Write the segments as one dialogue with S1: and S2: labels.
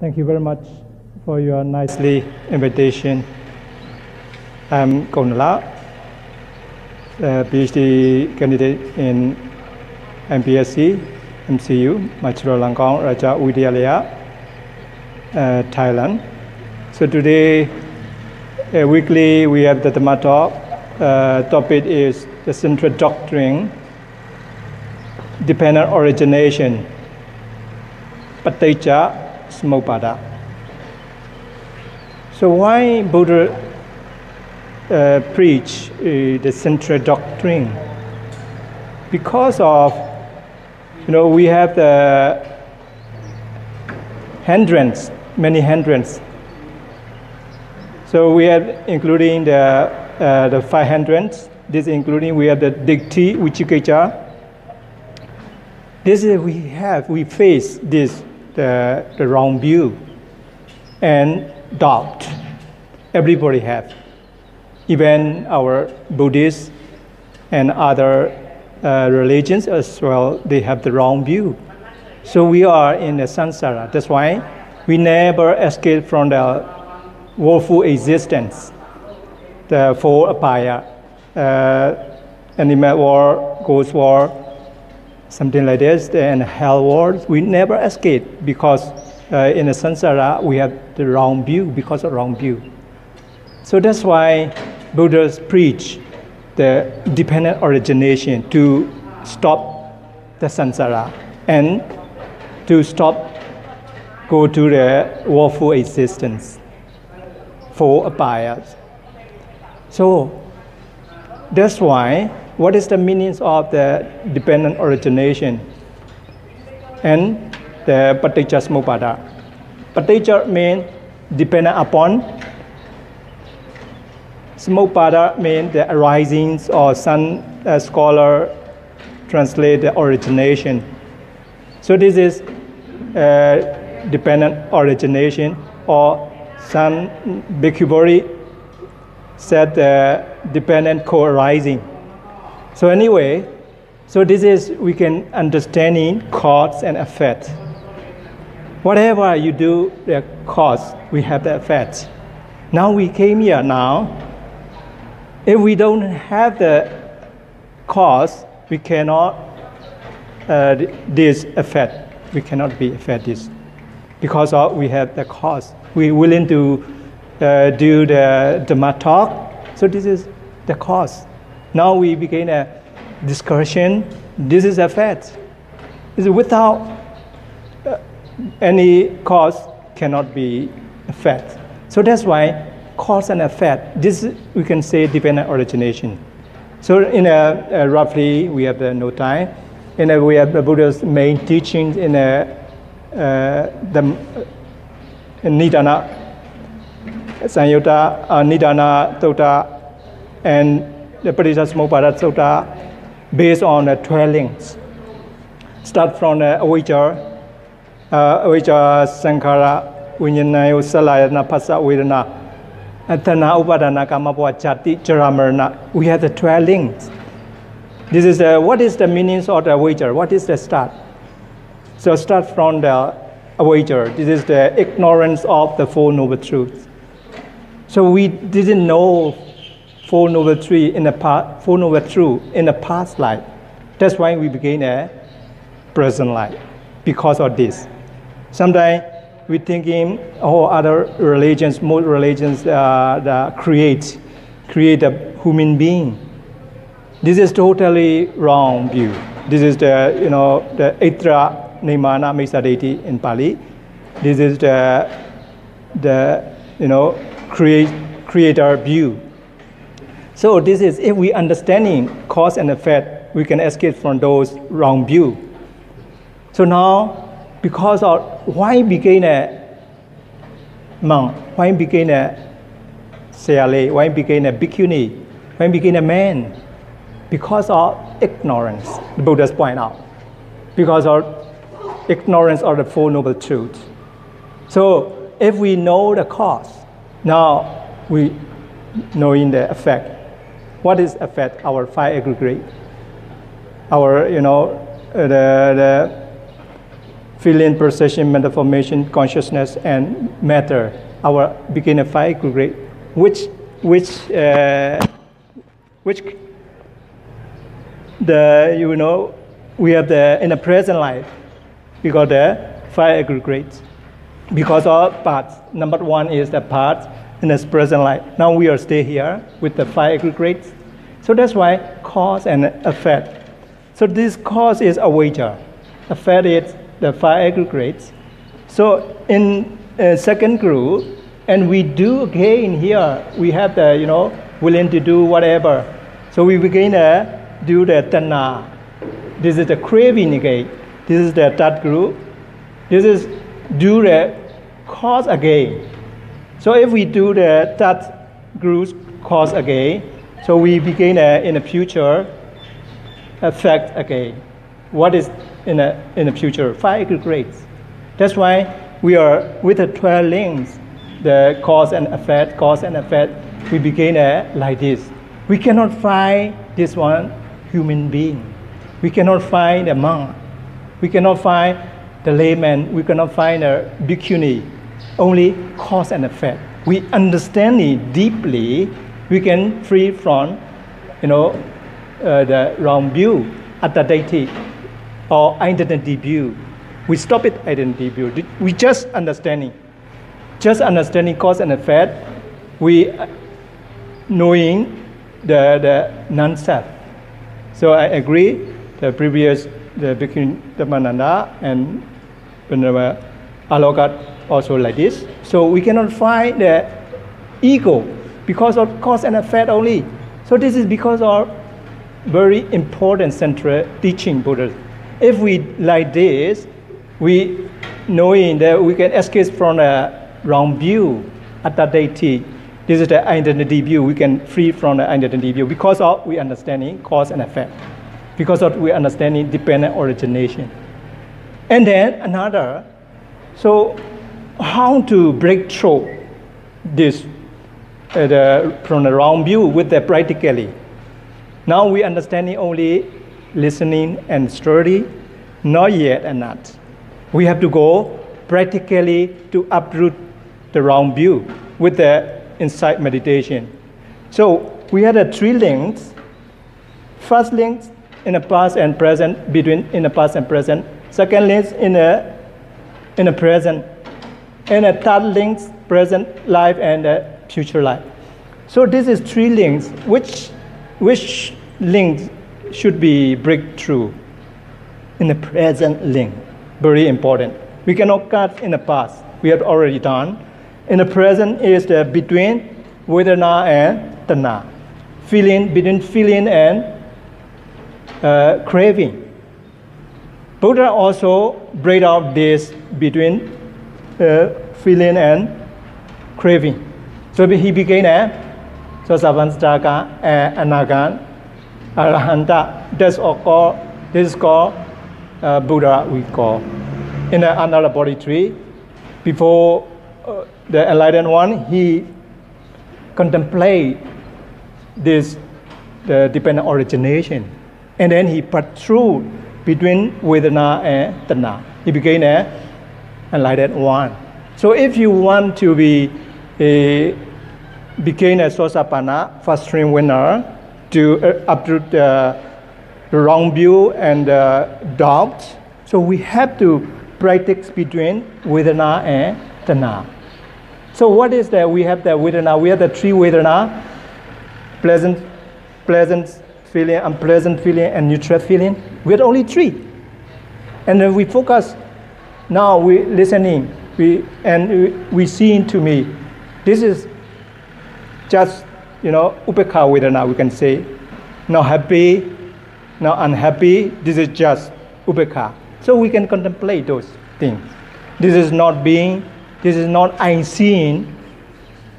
S1: Thank you very much for your nicely invitation. I'm Konala, a PhD candidate in MPSC, MCU, Langkawi Raja Widyalaya, uh, Thailand. So today, uh, weekly, we have the Dhamma talk. Uh, topic is the central doctrine, dependent origination, Paticca Samuppada. So why Buddha uh, preach uh, the central doctrine? Because of, you know, we have the hindrance, many hindrance. So we have, including the, uh, the five hindrance, this including we have the dikti, vicikiccha. This is we have, we face this the, the wrong view and doubt. Everybody have. Even our Buddhists and other uh, religions as well, they have the wrong view. So we are in the samsara. That's why we never escape from the woeful existence, the four apaya, uh, animal war, ghost war, something like this, and hell world, we never escape because uh, in the samsara we have the wrong view because of wrong view. So that's why Buddhas preach the dependent origination to stop the samsara and to stop go to the woeful existence four apaya. So that's why what is the meaning of the dependent origination and the paticca samuppada. Paticca means dependent upon. Samuppada means the arisings or some uh, scholar translate the origination. So this is uh, dependent origination or some Bhikkhu Bodhi said the dependent co-arising. So anyway, so this is we can understanding cause and effect. Whatever you do, the cause, we have the effect. Now we came here now. If we don't have the cause, we cannot uh, this effect. We cannot be affected because of, we have the cause. We willing to uh, do the Dhamma talk. So this is the cause. Now we begin a discussion. This is a fact. Is without uh, any cause cannot be a fact. So that's why cause and effect. This we can say dependent origination. So in a, a roughly we have the no time. In a, we have the Buddha's main teachings in a, uh, the in Nidana, Sanyutta, uh, Nidana, Tota, and the Paticca Sutta based on the 12 links. Start from the avijja, uh, avijja sankhara, vinyanayo salayana phassa vedana, atana upadana kamabhava jati jaramarana. We have the 12 links. This is the, what is the meaning of the avijja? What is the start? So start from the avijja. This is the ignorance of the Four Noble Truths. So we didn't know Four Noble Tree in the past, Four Noble Truth in the past life. That's why we begin a present life because of this. Sometimes we thinking, oh, other religions, most religions uh, create, create a human being. This is totally wrong view. This is the, you know, the Itra Nimana Misadeti in Pali. This is the, the you know, create, creator view. So this is if we understanding cause and effect, we can escape from those wrong view. So now, because of why became a monk, why became a Sayale, why became a bhikkhuni, why became a man? Because of ignorance, the Buddha's point out. Because of ignorance of the Four Noble Truths. So if we know the cause, now we knowing the effect what is affect our five aggregate? Our, you know, the, the feeling, perception, mental formation, consciousness, and matter. Our beginner five aggregate, which which uh, which the you know we have the in the present life we got the five aggregates because of parts. Number one is the part in the present life. Now we are stay here with the five aggregates. So that's why cause and effect. So this cause is a wager. Effect is the five aggregates. So in uh, second group, and we do again here, we have the, you know, willing to do whatever. So we begin to do the tanha. This is the craving again. This is the third group. This is do the cause again. So if we do the third group cause again, so we begin uh, in the future effect again. What is in the, in the future? Five grades. That's why we are with the 12 links, the cause and effect, cause and effect, we begin uh, like this. We cannot find this one human being. We cannot find a monk. We cannot find the layman. We cannot find a bhikkhuni. Only cause and effect. We understand it deeply. We can free from, you know, uh, the wrong view, attadati, or identity view. We stop it identity view. We just understanding, just understanding cause and effect. We uh, knowing the the non-self. So I agree. The previous the Bhikkhuni Dhammananda and Venerable Alokat also like this. So we cannot find the ego because of cause and effect only. So this is because of very important central teaching Buddha. If we like this, we knowing that we can escape from the wrong view, attadati. This is the identity view. We can free from the identity view because of we understanding cause and effect, because of we understanding dependent origination. And then another, so how to break through this uh, the, from the wrong view with the practically. Now we understanding only listening and study, not yet and not. We have to go practically to uproot the wrong view with the insight meditation. So we had a three links. First link in the past and present, between in the past and present. Second link in the in the present. And a third link present life and uh, future life. So this is three links. Which which link should be breakthrough in the present link? Very important. We cannot cut in the past. We have already done. In the present is the between Vedana and Tanha. Feeling between feeling and uh, craving. Buddha also break out this between feeling and craving. So he became a Sosavanstaka and Anagan, Arahanta. That's all called, this is called uh, Buddha, we call. In the another Bodhi tree, before uh, the enlightened one, he contemplate this the dependent origination. And then he through between Vedana and Tanha. He became an that one. So if you want to be a became a Sotapanna, first stream winner, to uh, uproot the wrong view and uh, doubt. So we have to practice between Vedana and Tanha. So what is that? We have the Vedana, we have the three Vedana, pleasant, pleasant feeling, unpleasant feeling, and neutral feeling. We have only three. And then we focus, now we listening, we, and we, we see to me, this is just, you know, upekha vedana, we can say. Not happy, not unhappy, this is just upekha. So we can contemplate those things. This is not being, this is not I seeing,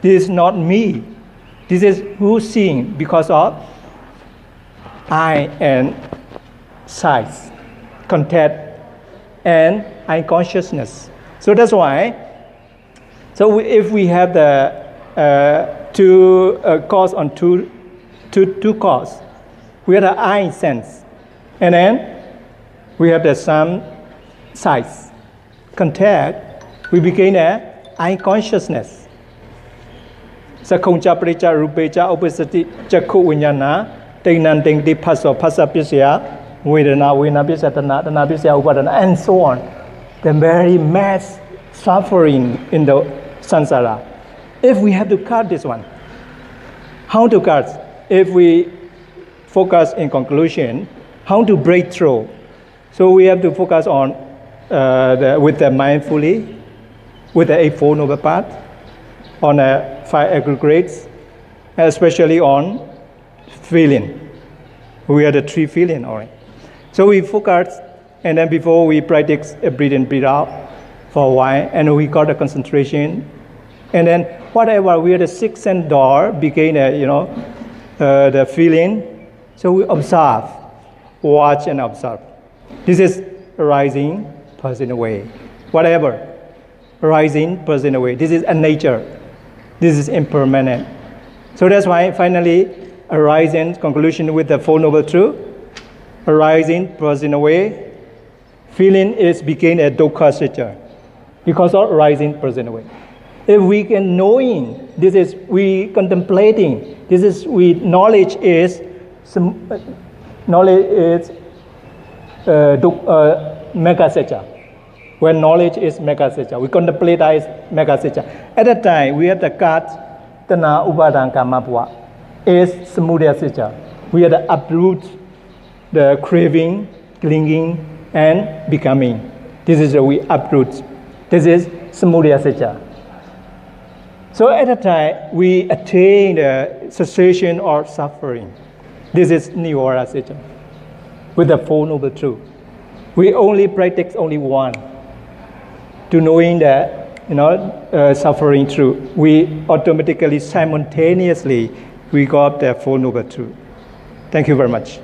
S1: this is not me. This is who seeing because of I and size, contact, and I consciousness. So that's why. So we, if we have the uh, two uh, cause on two, two, two cause, we have the I sense, and then we have the some size. contact, we begin a eye consciousness. Sakhoncha precha rupecha opacity chakku vinyana tainan tingti phaso phasa pisya vedana vedana pisya tana tana pisya upadana and so on. The very mass suffering in the samsara. If we have to cut this one, how to cut? If we focus in conclusion, how to break through. So we have to focus on uh, the, with the mindfully, with the Eightfold Noble Path, on the five aggregates, especially on feeling. We are the three feeling only. So we focus, and then before we practice a breathe breathe out for a while, and we got the concentration, and then whatever we are the sixth sense door begin, a, you know, uh, the feeling. So we observe, watch and observe. This is rising, passing away. Whatever, rising, passing away. This is a nature. This is impermanent. So that's why finally arising conclusion with the Four Noble Truth. Arising, person away. Feeling is became a dukkha sitcha because of rising, person away. If we can knowing, this is we contemplating, this is we knowledge is some knowledge is uh, uh, mega seccha. When knowledge is mega seccha, we contemplate as mega seccha. At that time, we have the cut, tana upadan kama is samudaya seccha. We have the uproot the craving, clinging, and becoming. This is we uproot. This is samudaya seccha. So at that time, we attain the cessation of suffering. This is Nivara seccha with the Four Noble Truth. We only practice only one to knowing that you know uh, suffering truth. We automatically simultaneously we got the Four Noble Truth. Thank you very much.